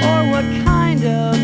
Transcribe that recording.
or what kind of